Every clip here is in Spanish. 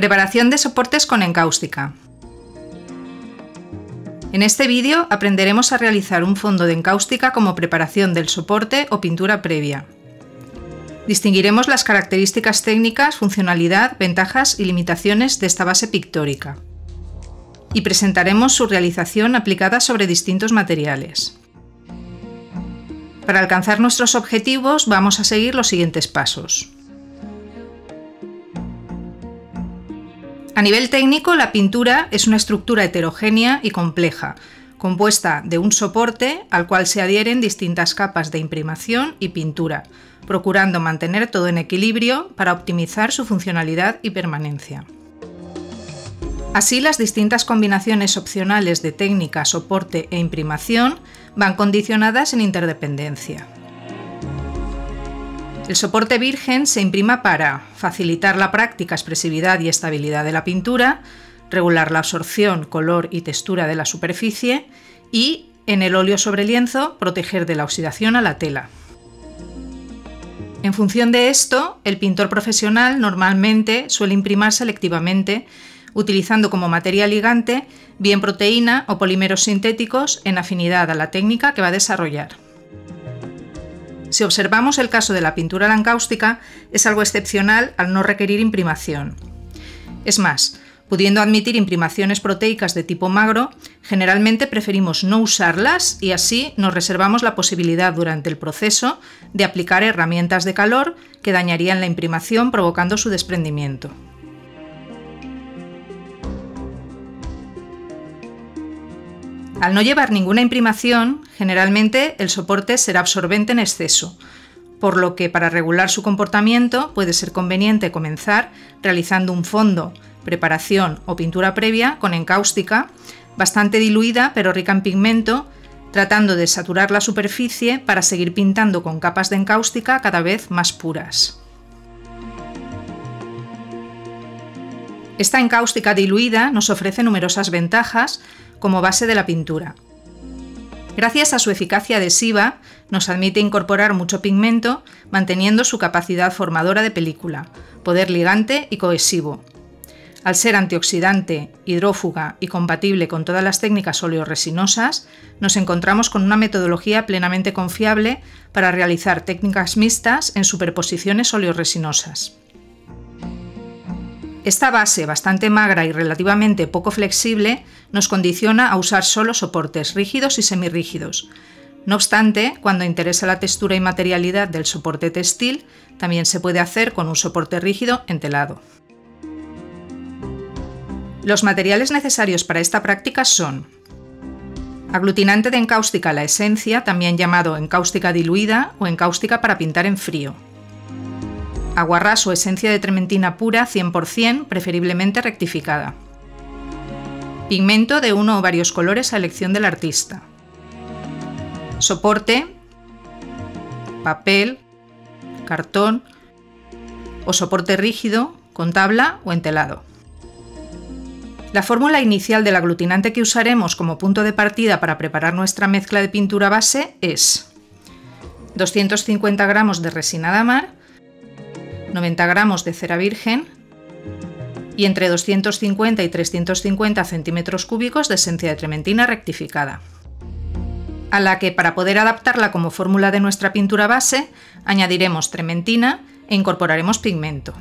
Preparación de soportes con encáustica. En este vídeo aprenderemos a realizar un fondo de encáustica como preparación del soporte o pintura previa. Distinguiremos las características técnicas, funcionalidad, ventajas y limitaciones de esta base pictórica. Y presentaremos su realización aplicada sobre distintos materiales. Para alcanzar nuestros objetivos vamos a seguir los siguientes pasos. A nivel técnico, la pintura es una estructura heterogénea y compleja, compuesta de un soporte al cual se adhieren distintas capas de imprimación y pintura, procurando mantener todo en equilibrio para optimizar su funcionalidad y permanencia. Así, las distintas combinaciones opcionales de técnica, soporte e imprimación van condicionadas en interdependencia. El soporte virgen se imprima para facilitar la práctica, expresividad y estabilidad de la pintura, regular la absorción, color y textura de la superficie y, en el óleo sobre lienzo, proteger de la oxidación a la tela. En función de esto, el pintor profesional normalmente suele imprimar selectivamente, utilizando como material ligante bien proteína o polímeros sintéticos en afinidad a la técnica que va a desarrollar. Si observamos el caso de la pintura lancáustica, es algo excepcional al no requerir imprimación. Es más, pudiendo admitir imprimaciones proteicas de tipo magro, generalmente preferimos no usarlas y así nos reservamos la posibilidad durante el proceso de aplicar herramientas de calor que dañarían la imprimación provocando su desprendimiento. Al no llevar ninguna imprimación, generalmente el soporte será absorbente en exceso, por lo que para regular su comportamiento puede ser conveniente comenzar realizando un fondo, preparación o pintura previa con encáustica, bastante diluida pero rica en pigmento, tratando de saturar la superficie para seguir pintando con capas de encáustica cada vez más puras. Esta encáustica diluida nos ofrece numerosas ventajas como base de la pintura. Gracias a su eficacia adhesiva, nos admite incorporar mucho pigmento, manteniendo su capacidad formadora de película, poder ligante y cohesivo. Al ser antioxidante, hidrófuga y compatible con todas las técnicas oleoresinosas, nos encontramos con una metodología plenamente confiable para realizar técnicas mixtas en superposiciones oleoresinosas. Esta base, bastante magra y relativamente poco flexible, nos condiciona a usar solo soportes rígidos y semirrígidos. No obstante, cuando interesa la textura y materialidad del soporte textil, también se puede hacer con un soporte rígido entelado. Los materiales necesarios para esta práctica son aglutinante de encáustica la esencia, también llamado encáustica diluida o encáustica para pintar en frío, aguarrás o esencia de trementina pura 100%, preferiblemente rectificada. Pigmento de uno o varios colores a elección del artista. Soporte, papel, cartón o soporte rígido con tabla o entelado. La fórmula inicial del aglutinante que usaremos como punto de partida para preparar nuestra mezcla de pintura base es 250 gramos de resina de 90 gramos de cera virgen y entre 250 y 350 centímetros cúbicos de esencia de trementina rectificada, a la que para poder adaptarla como fórmula de nuestra pintura base añadiremos trementina e incorporaremos pigmento.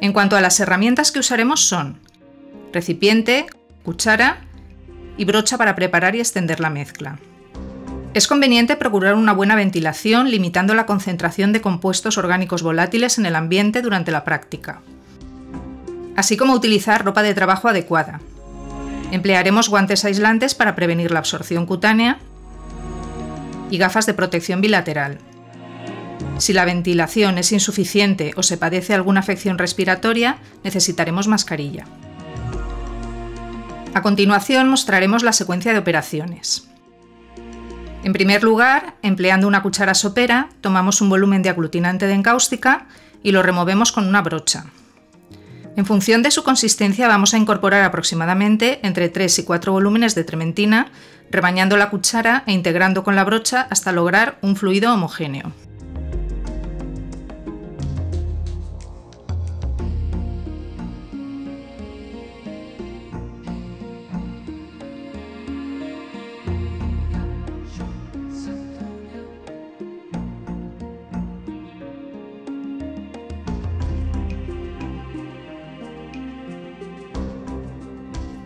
En cuanto a las herramientas que usaremos son recipiente, cuchara y brocha para preparar y extender la mezcla. Es conveniente procurar una buena ventilación limitando la concentración de compuestos orgánicos volátiles en el ambiente durante la práctica, así como utilizar ropa de trabajo adecuada. Emplearemos guantes aislantes para prevenir la absorción cutánea y gafas de protección bilateral. Si la ventilación es insuficiente o se padece alguna afección respiratoria, necesitaremos mascarilla. A continuación mostraremos la secuencia de operaciones. En primer lugar, empleando una cuchara sopera, tomamos un volumen de aglutinante de encáustica y lo removemos con una brocha. En función de su consistencia vamos a incorporar aproximadamente entre 3 y 4 volúmenes de trementina, rebañando la cuchara e integrando con la brocha hasta lograr un fluido homogéneo.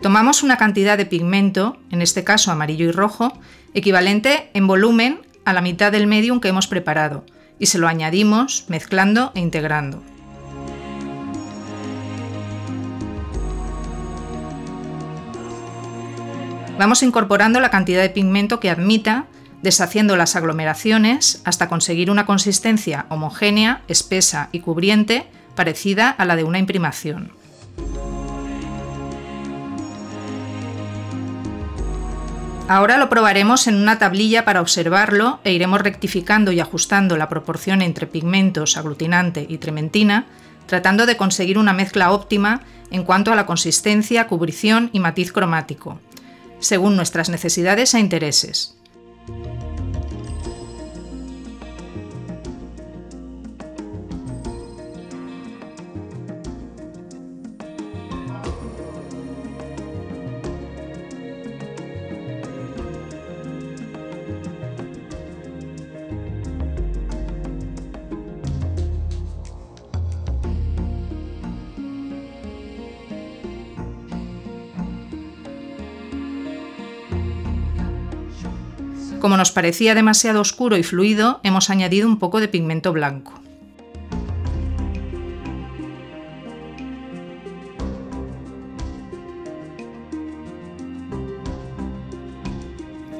Tomamos una cantidad de pigmento, en este caso amarillo y rojo, equivalente en volumen a la mitad del medium que hemos preparado, y se lo añadimos mezclando e integrando. Vamos incorporando la cantidad de pigmento que admita, deshaciendo las aglomeraciones hasta conseguir una consistencia homogénea, espesa y cubriente parecida a la de una imprimación. Ahora lo probaremos en una tablilla para observarlo e iremos rectificando y ajustando la proporción entre pigmentos, aglutinante y trementina, tratando de conseguir una mezcla óptima en cuanto a la consistencia, cubrición y matiz cromático, según nuestras necesidades e intereses. Como nos parecía demasiado oscuro y fluido, hemos añadido un poco de pigmento blanco.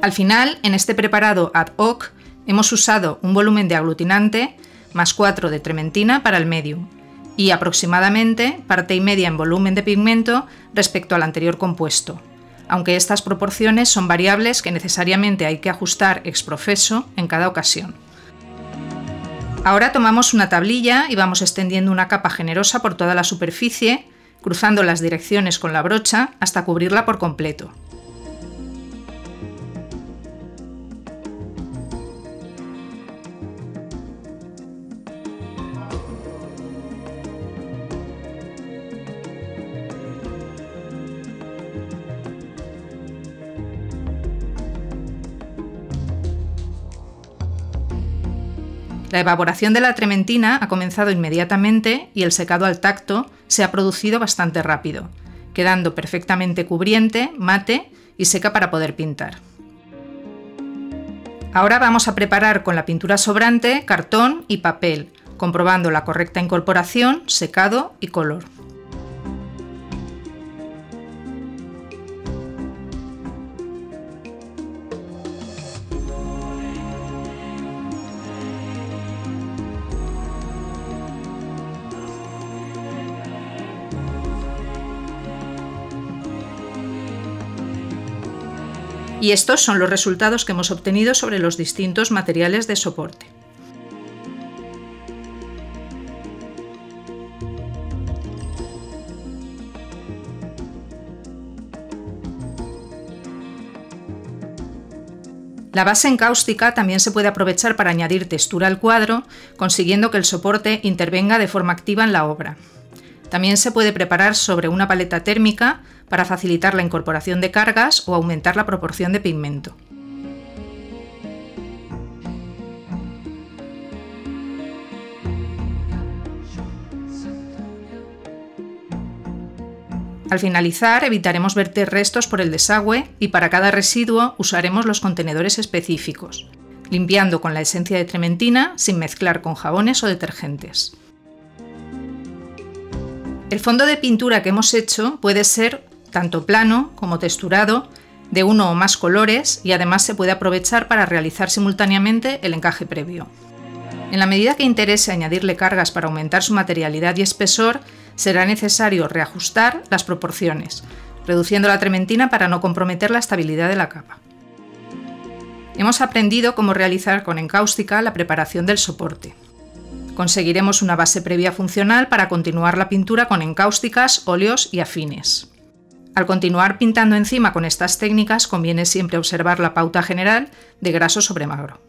Al final, en este preparado ad hoc, hemos usado un volumen de aglutinante más 4 de trementina para el medium y aproximadamente parte y media en volumen de pigmento respecto al anterior compuesto, aunque estas proporciones son variables que necesariamente hay que ajustar ex profeso en cada ocasión. Ahora tomamos una tablilla y vamos extendiendo una capa generosa por toda la superficie, cruzando las direcciones con la brocha hasta cubrirla por completo. La evaporación de la trementina ha comenzado inmediatamente y el secado al tacto se ha producido bastante rápido, quedando perfectamente cubriente, mate y seca para poder pintar. Ahora vamos a preparar con la pintura sobrante cartón y papel, comprobando la correcta incorporación, secado y color. Y estos son los resultados que hemos obtenido sobre los distintos materiales de soporte. La base encáustica también se puede aprovechar para añadir textura al cuadro, consiguiendo que el soporte intervenga de forma activa en la obra. También se puede preparar sobre una paleta térmica para facilitar la incorporación de cargas o aumentar la proporción de pigmento. Al finalizar evitaremos verter restos por el desagüe y para cada residuo usaremos los contenedores específicos, limpiando con la esencia de trementina sin mezclar con jabones o detergentes. El fondo de pintura que hemos hecho puede ser tanto plano como texturado, de uno o más colores y además se puede aprovechar para realizar simultáneamente el encaje previo. En la medida que interese añadirle cargas para aumentar su materialidad y espesor, será necesario reajustar las proporciones, reduciendo la trementina para no comprometer la estabilidad de la capa. Hemos aprendido cómo realizar con encáustica la preparación del soporte. Conseguiremos una base previa funcional para continuar la pintura con encáusticas, óleos y afines. Al continuar pintando encima con estas técnicas conviene siempre observar la pauta general de graso sobre magro.